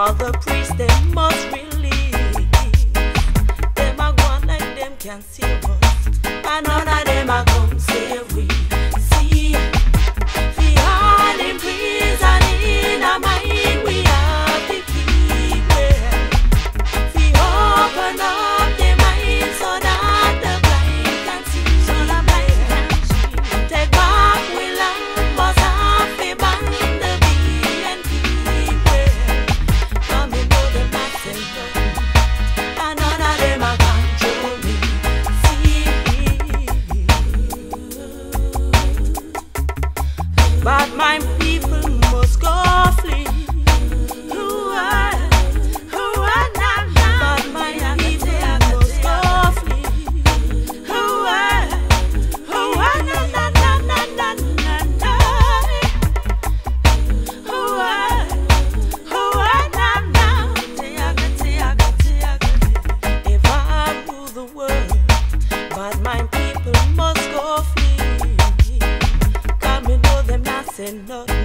all the priests they must release. Them a gone like them can't see us, and none of but my people enough.